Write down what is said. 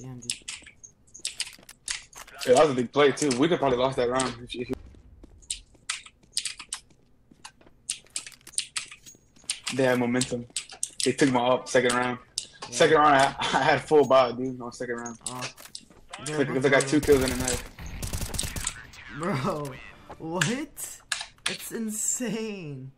Damn, dude. Yeah, that was a big play too. We could probably lost that round. They had momentum. They took my up second round. Yeah. Second round, I, I had full body, dude. On second round, Oh. because I got two kills in a night. Bro, what? It's insane.